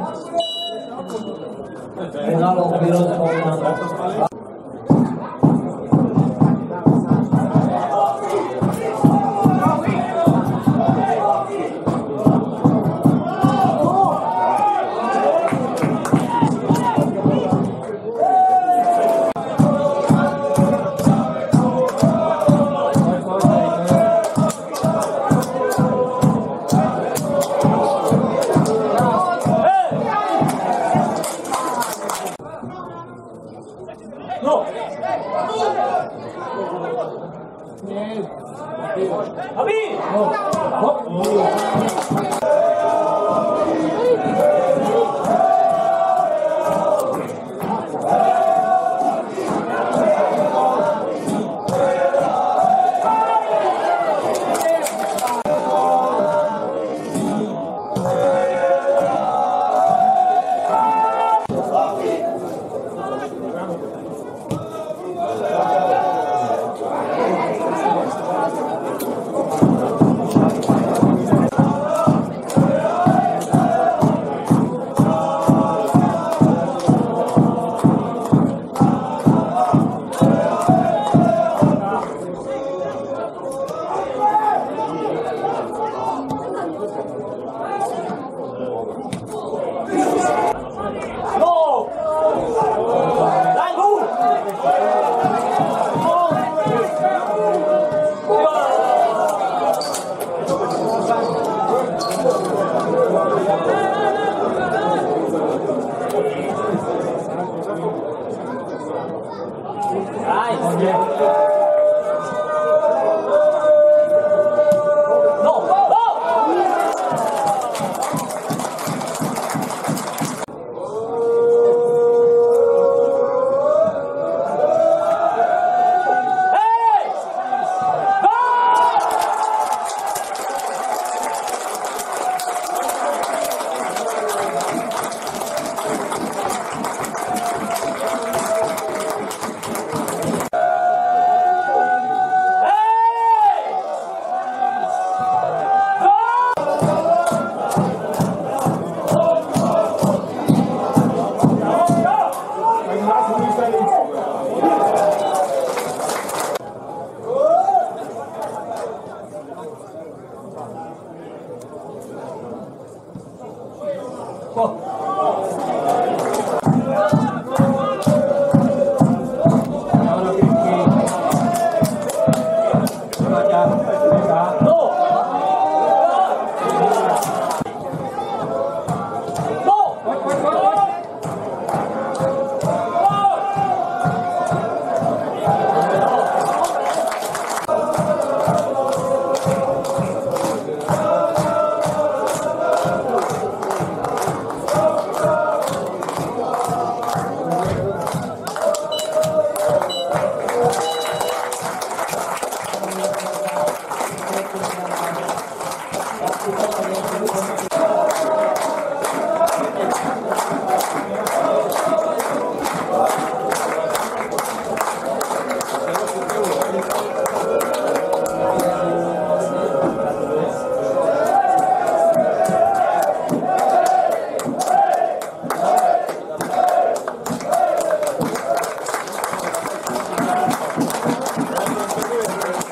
Let's go. Claro, pero No. Abi. No. no. 来、Wow.